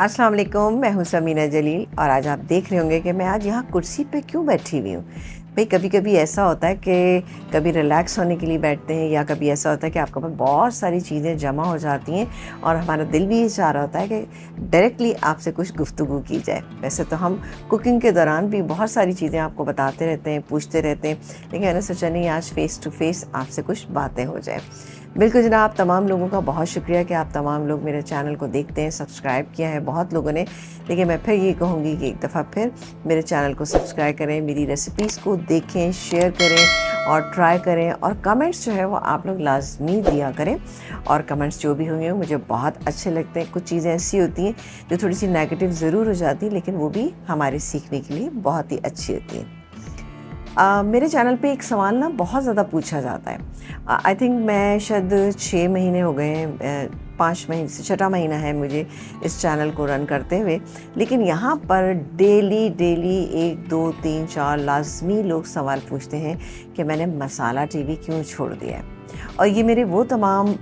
अस्सलाम वालेकुम, मैं हूँ समीना जलील और आज आप देख रहे होंगे कि मैं आज यहाँ कुर्सी पे क्यों बैठी हुई हूँ? भाई कभी कभी ऐसा होता है कि कभी रिलैक्स होने के लिए बैठते हैं या कभी ऐसा होता है कि आपके पास बहुत सारी चीज़ें जमा हो जाती हैं और हमारा दिल भी ये चाह रहा होता है कि डायरेक्टली आपसे कुछ गुफ्तु की जाए। वैसे तो हम कुकिंग के दौरान भी बहुत सारी चीज़ें आपको बताते रहते हैं, पूछते रहते हैं, लेकिन मैंने सोचा नहीं, आज फ़ेस टू फेस आपसे कुछ बातें हो जाए। बिल्कुल जनाब तमाम लोगों का बहुत शुक्रिया कि आप तमाम लोग मेरे चैनल को देखते हैं, सब्सक्राइब किया है। बहुत लोगों ने लेकिन मैं फिर ये कहूँगी कि एक दफ़ा फिर मेरे चैनल को सब्सक्राइब करें, मेरी रेसिपीज़ को देखें शेयर करें और ट्राई करें और कमेंट्स जो है वो आप लोग लाजमी दिया करें। और कमेंट्स जो भी होंगे मुझे बहुत अच्छे लगते हैं। कुछ चीज़ें ऐसी होती हैं जो थोड़ी सी नेगेटिव ज़रूर हो जाती हैं, लेकिन वो भी हमारे सीखने के लिए बहुत ही अच्छी होती हैं। मेरे चैनल पे एक सवाल ना बहुत ज़्यादा पूछा जाता है। आई थिंक मैं शायद छः महीने हो गए पाँच महीने से छठा महीना है मुझे इस चैनल को रन करते हुए। लेकिन यहाँ पर डेली डेली एक, दो, तीन, चार लाजमी लोग सवाल पूछते हैं कि मैंने मसाला टीवी क्यों छोड़ दिया है? और ये मेरे वो तमाम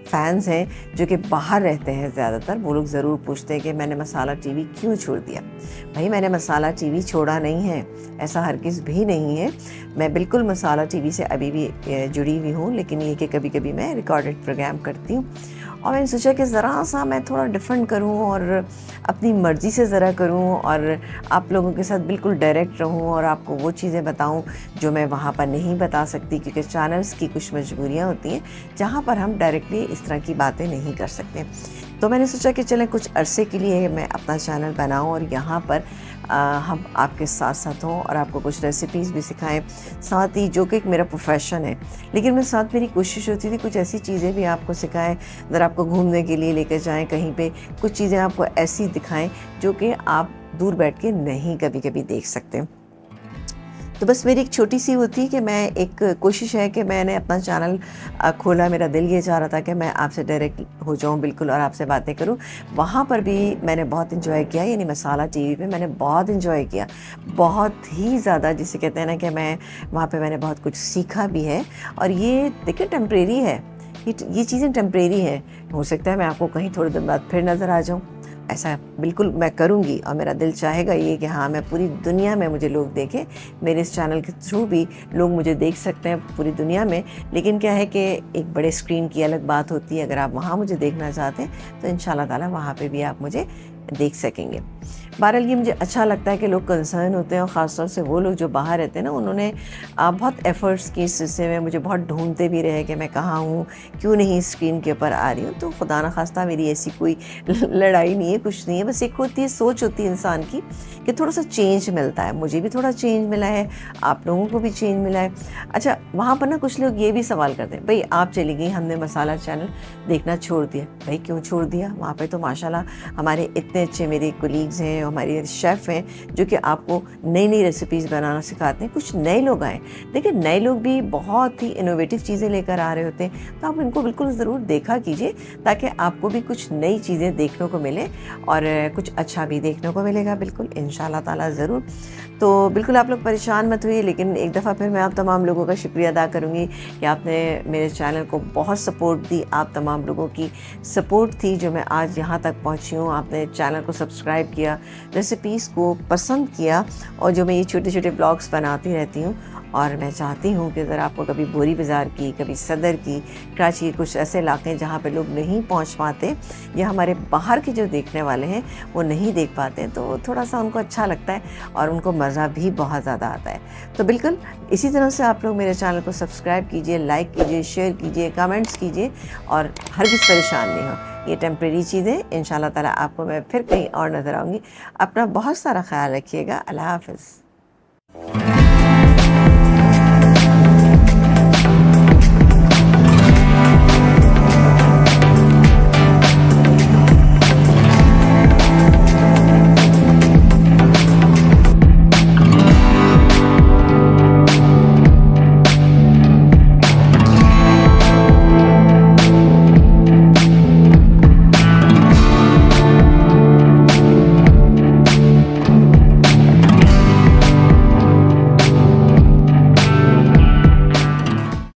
आ, फ़ैन्स हैं जो कि बाहर रहते हैं ज़्यादातर। वो लोग ज़रूर पूछते हैं कि मैंने मसाला टीवी क्यों छोड़ दिया? भाई मैंने मसाला टीवी छोड़ा नहीं है। ऐसा हर किस भी नहीं है। मैं बिल्कुल मसाला टीवी से अभी भी जुड़ी हुई हूँ लेकिन ये कि कभी कभी मैं रिकॉर्डेड प्रोग्राम करती हूँ। और मैंने सोचा कि ज़रा सा मैं थोड़ा डिफरेंट करूँ और अपनी मर्ज़ी से ज़रा करूँ और आप लोगों के साथ बिल्कुल डायरेक्ट रहूँ और आपको वो चीज़ें बताऊँ जो मैं वहाँ पर नहीं बता सकती क्योंकि चैनल्स की कुछ मजबूरियाँ होती हैं जहाँ पर हम डायरेक्टली इस तरह की बातें नहीं कर सकते। तो मैंने सोचा कि चलें कुछ अरसे के लिए मैं अपना चैनल बनाऊँ और यहाँ पर आ, हम आपके साथ साथ हों और आपको कुछ रेसिपीज़ भी सिखाएँ। साथ ही जो कि एक मेरा प्रोफेशन है लेकिन मेरे साथ मेरी कोशिश होती थी कुछ ऐसी चीज़ें भी आपको सिखाएँ अगर आपको घूमने के लिए लेकर जाएँ कहीं पे कुछ चीज़ें आपको ऐसी दिखाएँ जो कि आप दूर बैठ के नहीं कभी कभी देख सकते। तो बस मेरी एक छोटी सी होती कि मैं एक कोशिश है कि मैंने अपना चैनल खोला, मेरा दिल ये चाह रहा था कि मैं आपसे डायरेक्ट हो जाऊँ बिल्कुल और आपसे बातें करूँ। वहाँ पर भी मैंने बहुत इन्जॉय किया, यानी मसाला टीवी पे मैंने बहुत इन्जॉय किया। बहुत ही ज़्यादा जिसे कहते हैं ना कि मैं, वहाँ पर मैंने बहुत कुछ सीखा भी है। और ये देखिए टेम्प्रेरी है। ये ये चीज़ें टेम्प्रेरी हैं। हो सकता है मैं आपको कहीं थोड़ी देर बाद फिर नज़र आ जाऊँ। ऐसा बिल्कुल मैं करूँगी और मेरा दिल चाहेगा ये कि हाँ मैं पूरी दुनिया में मुझे लोग देखें। मेरे इस चैनल के थ्रू भी लोग मुझे देख सकते हैं पूरी दुनिया में। लेकिन क्या है कि एक बड़े स्क्रीन की अलग बात होती है। अगर आप वहाँ मुझे देखना चाहते हैं तो इन ताला तहाँ पर भी आप मुझे देख सकेंगे। बहरहाल ये मुझे अच्छा लगता है कि लोग कंसर्न होते हैं और ख़ासतौर से वो लोग जो बाहर रहते हैं ना, उन्होंने बहुत एफ़र्ट्स की इस सिलसिले में। मुझे बहुत ढूंढते भी रहे कि मैं कहाँ हूँ, क्यों नहीं स्क्रीन के ऊपर आ रही हूँ। तो खुदा न खास्ता मेरी ऐसी कोई लड़ाई नहीं है, कुछ नहीं है। बस एक होती है सोच होती है इंसान की कि थोड़ा सा चेंज मिलता है। मुझे भी थोड़ा चेंज मिला है, आप लोगों को भी चेंज मिला है। अच्छा वहाँ पर ना कुछ लोग ये भी सवाल करते हैं, भाई, आप चली गई, हमने मसाला चैनल देखना छोड़ दिया। भाई, क्यों छोड़ दिया? वहाँ पर तो माशाल्लाह हमारे इतने अच्छे मेरे कोलीग्स हैं और हमारे शेफ़ हैं, जो कि आपको नई नई रेसिपीज़ बनाना सिखाते हैं। कुछ नए लोग आए। देखिए, नए लोग भी बहुत ही इनोवेटिव चीज़ें लेकर आ रहे होते हैं। तो आप इनको बिल्कुल ज़रूर देखा कीजिए, ताकि आपको भी कुछ नई चीज़ें देखने को मिले और कुछ अच्छा भी देखने को मिलेगा। बिल्कुल इन ताला ज़रूर। तो बिल्कुल आप लोग परेशान मत हुई लेकिन एक दफ़ा फिर मैं आप तमाम लोगों का शुक्रिया अदा करूँगी कि आपने मेरे चैनल को बहुत सपोर्ट दी, आप तमाम लोगों की सपोर्ट थी, जो मैं आज यहाँ तक पहुँची हूँ। आपने चैनल को सब्सक्राइब किया रेसिपीज़ को पसंद किया और जो मैं ये छोटे छोटे ब्लॉग्स बनाती रहती हूँ और मैं चाहती हूँ कि अगर आपको कभी बोरी बाज़ार की, कभी सदर की, कराची के कुछ ऐसे इलाके हैं जहाँ पर लोग नहीं पहुँच पाते या हमारे बाहर के जो देखने वाले हैं वो नहीं देख पाते तो थोड़ा सा उनको अच्छा लगता है और उनको मज़ा भी बहुत ज़्यादा आता है। तो बिल्कुल, इसी तरह से आप लोग मेरे चैनल को सब्सक्राइब कीजिए लाइक कीजिए शेयर कीजिए कमेंट्स कीजिए और हर किस परेशान नहीं हो। ये टेम्प्रेरी चीज़ें इन ताला आपको मैं फिर कहीं और नज़र आऊँगी। अपना बहुत सारा ख्याल रखिएगा। अल्लाह हाफ़